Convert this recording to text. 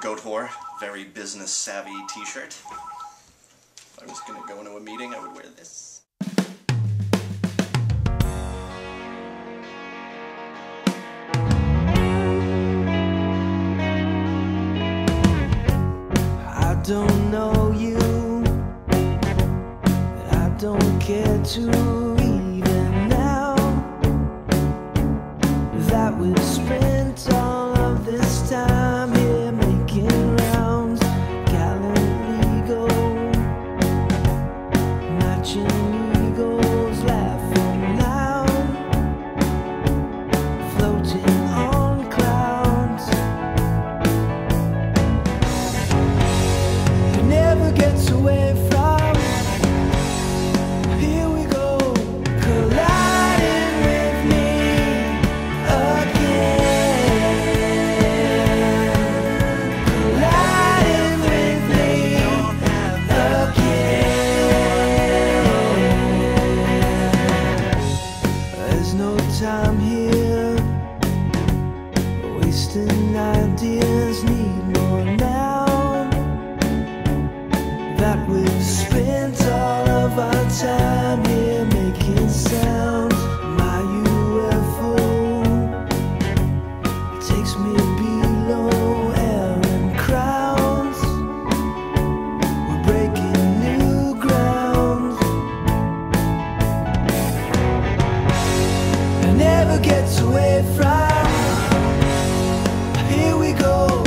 Goatwhore, very business savvy t shirt. If I was gonna go into a meeting, I would wear this. I don't know you, and I don't care to we've spent all of our time here making sound. My UFO takes me below air and crowds. We're breaking new ground. Never gets away from. Here we go,